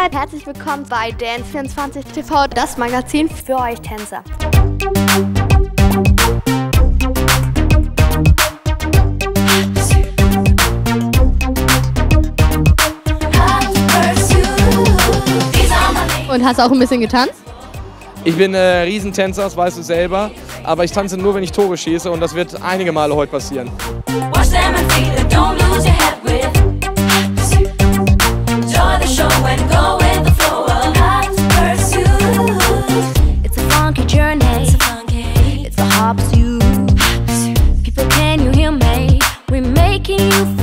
Kindheit. Herzlich willkommen bei Dance24 TV, das Magazin für euch Tänzer. Und hast auch ein bisschen getanzt? Ich bin äh, Riesentänzer, das weißt du selber. Aber ich tanze nur, wenn ich Tore schieße und das wird einige Male heute passieren. Watch them and feel it, don't lose stops you People, can you hear me? We're making you